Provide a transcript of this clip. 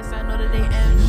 Yes, I know that they envy.